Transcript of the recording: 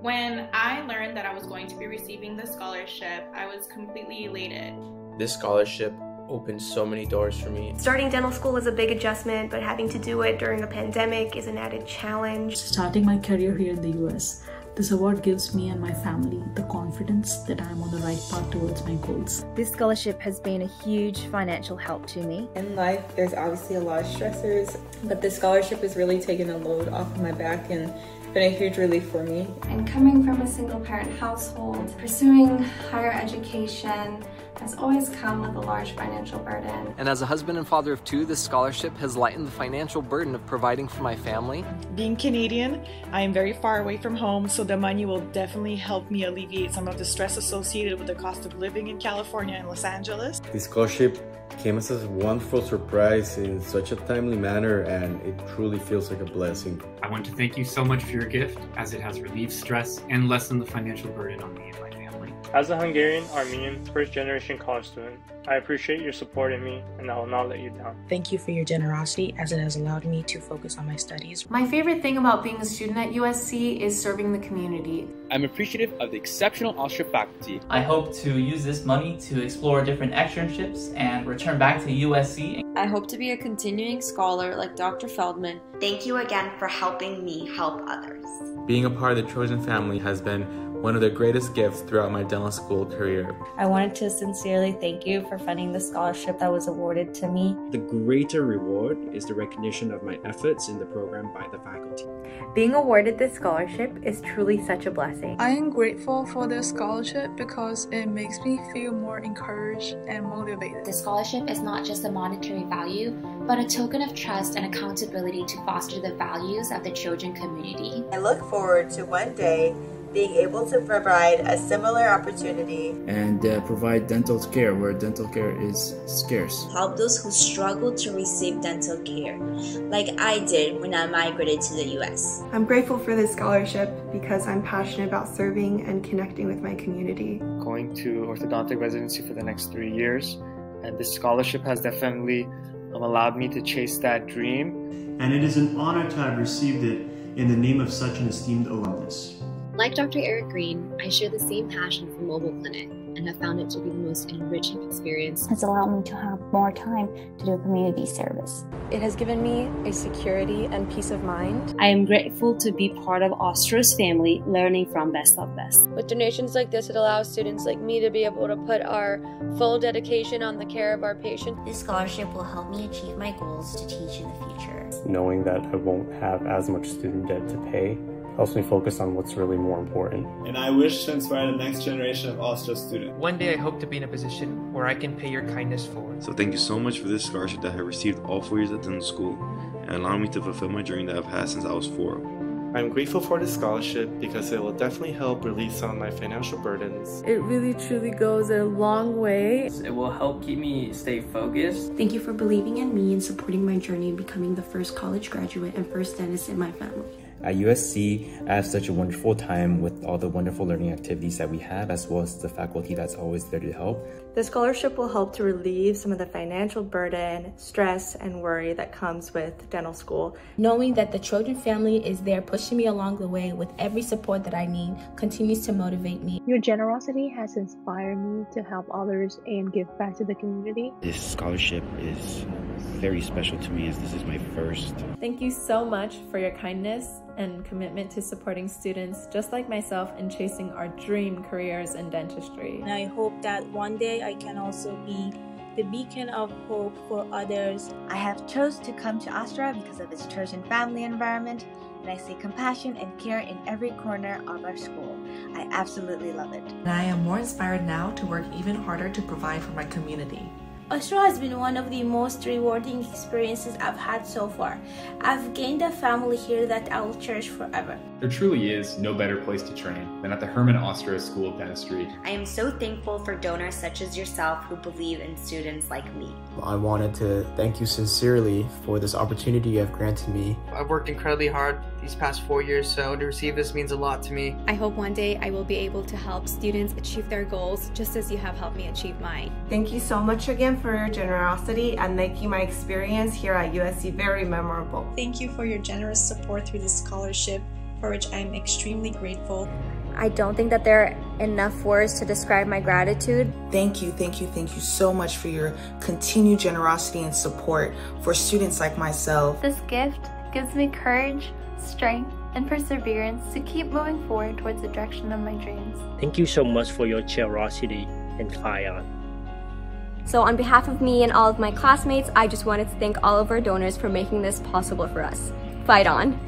When I learned that I was going to be receiving the scholarship, I was completely elated. This scholarship opened so many doors for me. Starting dental school is a big adjustment, but having to do it during a pandemic is an added challenge. Starting my career here in the US, this award gives me and my family the confidence that I'm on the right path towards my goals. This scholarship has been a huge financial help to me. In life, there's obviously a lot of stressors, but this scholarship has really taken a load off of my back and been a huge relief for me. And coming from a single parent household, pursuing higher education, has always come with a large financial burden. And as a husband and father of two, this scholarship has lightened the financial burden of providing for my family. Being Canadian, I am very far away from home, so the money will definitely help me alleviate some of the stress associated with the cost of living in California and Los Angeles. The scholarship came as a wonderful surprise in such a timely manner and it truly feels like a blessing. I want to thank you so much for your gift as it has relieved stress and lessened the financial burden on me and my family. As a Hungarian Armenian first generation college student, I appreciate your support in me and I will not let you down. Thank you for your generosity as it has allowed me to focus on my studies. My favorite thing about being a student at USC is serving the community. I'm appreciative of the exceptional Ostrow faculty. I hope to use this money to explore different externships and return back to USC. I hope to be a continuing scholar like Dr. Feldman. Thank you again for helping me help others. Being a part of the Trojan family has been one of the greatest gifts throughout my dental school career. I wanted to sincerely thank you for funding the scholarship that was awarded to me. The greater reward is the recognition of my efforts in the program by the faculty. Being awarded this scholarship is truly such a blessing. I am grateful for this scholarship because it makes me feel more encouraged and motivated. The scholarship is not just a monetary value, but a token of trust and accountability to foster the values of the children community. I look forward to one day being able to provide a similar opportunity and uh, provide dental care where dental care is scarce. Help those who struggle to receive dental care, like I did when I migrated to the US. I'm grateful for this scholarship because I'm passionate about serving and connecting with my community. Going to orthodontic residency for the next three years, and this scholarship has definitely um, allowed me to chase that dream. And it is an honor to have received it in the name of such an esteemed alumnus. Like Dr. Eric Green, I share the same passion for Mobile Clinic and have found it to be the most enriching experience. It's allowed me to have more time to do community service. It has given me a security and peace of mind. I am grateful to be part of Ostrow's family, learning from Best of Best. With donations like this, it allows students like me to be able to put our full dedication on the care of our patients. This scholarship will help me achieve my goals to teach in the future. Knowing that I won't have as much student debt to pay helps me focus on what's really more important. And I wish to inspire the next generation of Ostrow students. One day I hope to be in a position where I can pay your kindness forward. So thank you so much for this scholarship that I received all four years at dental school and allowing me to fulfill my dream that I've had since I was four. I'm grateful for this scholarship because it will definitely help release some of my financial burdens. It really truly goes a long way. It will help keep me stay focused. Thank you for believing in me and supporting my journey in becoming the first college graduate and first dentist in my family. At USC, I have such a wonderful time with all the wonderful learning activities that we have, as well as the faculty that's always there to help. The scholarship will help to relieve some of the financial burden, stress, and worry that comes with dental school. Knowing that the Trojan family is there pushing me along the way with every support that I need continues to motivate me. Your generosity has inspired me to help others and give back to the community. This scholarship is very special to me as this is my first. Thank you so much for your kindness and commitment to supporting students just like myself in chasing our dream careers in dentistry. And I hope that one day I can also be the beacon of hope for others. I have chose to come to Ostrow because of its Trojan family environment and I see compassion and care in every corner of our school. I absolutely love it. And I am more inspired now to work even harder to provide for my community. Ostrow has been one of the most rewarding experiences I've had so far. I've gained a family here that I will cherish forever. There truly is no better place to train than at the Herman Ostrow School of Dentistry. I am so thankful for donors such as yourself who believe in students like me. I wanted to thank you sincerely for this opportunity you have granted me. I've worked incredibly hard these past four years, so to receive this means a lot to me. I hope one day I will be able to help students achieve their goals just as you have helped me achieve mine. Thank you so much again for your generosity and making my experience here at USC very memorable. Thank you for your generous support through this scholarship for which I am extremely grateful. I don't think that there are enough words to describe my gratitude. Thank you, thank you, thank you so much for your continued generosity and support for students like myself. This gift gives me courage, strength, and perseverance to keep moving forward towards the direction of my dreams. Thank you so much for your generosity and fire. So on behalf of me and all of my classmates, I just wanted to thank all of our donors for making this possible for us. Fight on!